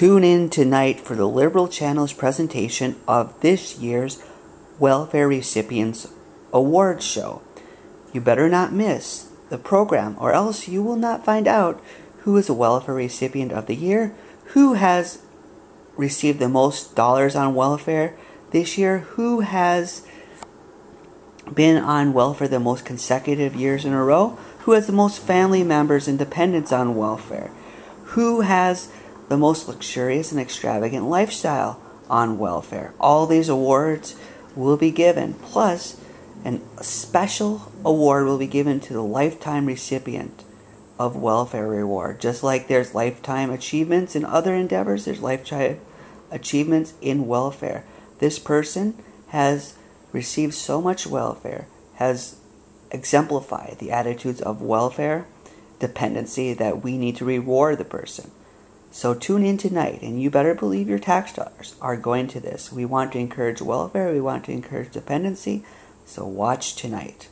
Tune in tonight for the Liberal Channel's presentation of this year's Welfare Recipients Award Show. You better not miss the program, or else you will not find out who is a welfare recipient of the year, who has received the most dollars on welfare this year, who has been on welfare the most consecutive years in a row, who has the most family members and dependents on welfare, who has the most luxurious and extravagant lifestyle on welfare. All these awards will be given, plus, a special award will be given to the lifetime recipient of welfare reward. Just like there's lifetime achievements in other endeavors, there's lifetime achievements in welfare. This person has received so much welfare, has exemplified the attitudes of welfare dependency that we need to reward the person. So tune in tonight, and you better believe your tax dollars are going to this. We want to encourage welfare, we want to encourage dependency, so watch tonight.